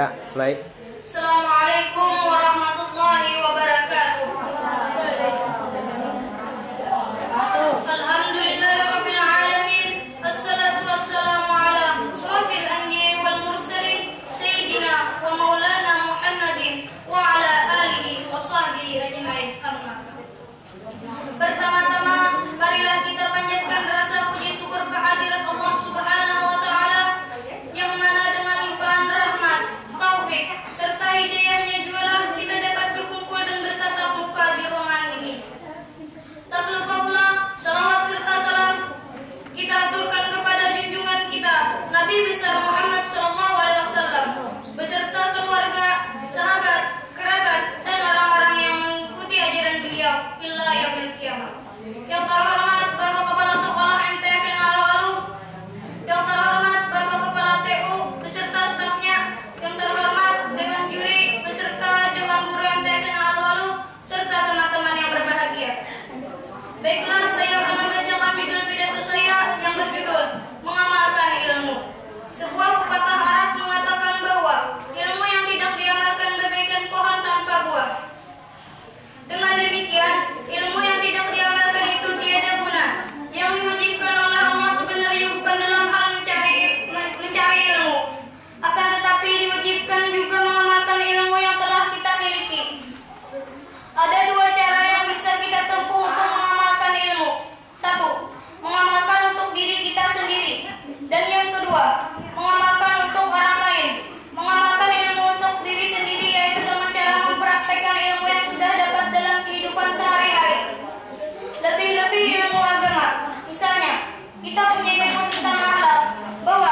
Ya, baik. Assalamualaikum warahmatullahi wabarakatuh. Baiklah, saya akan membacakan judul pidato saya yang berjudul Mengamalkan Ilmu. Sebuah pepatah Arab mengatakan bahwa ilmu yang tidak diamalkan bagaikan pohon tanpa buah. Dengan demikian, lebih-lebih ilmu agama. Misalnya, kita punya ilmu tentang akhlak bahwa